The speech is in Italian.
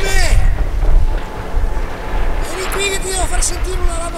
di! Vieni qui che ti devo far sentire una roba